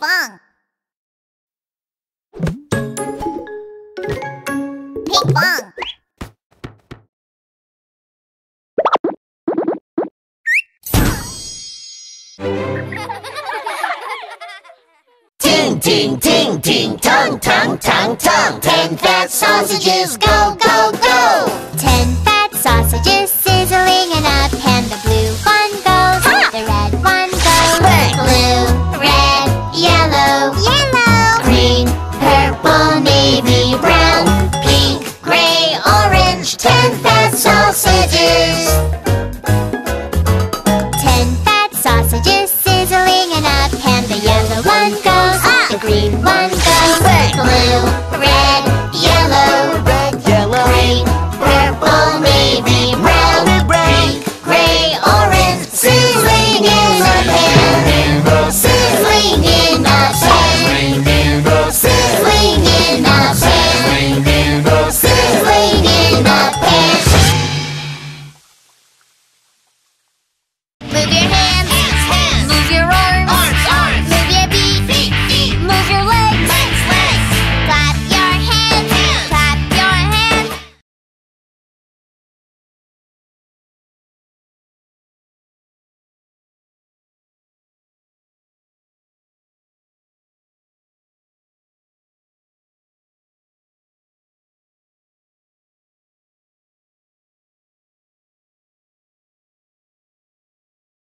bong. Ping pong. Ting, ting, ting, ting, tongue, tongue, tongue, tongue. Ten fat sausages, sausages sizzling and a pan. The yellow one goes, the green one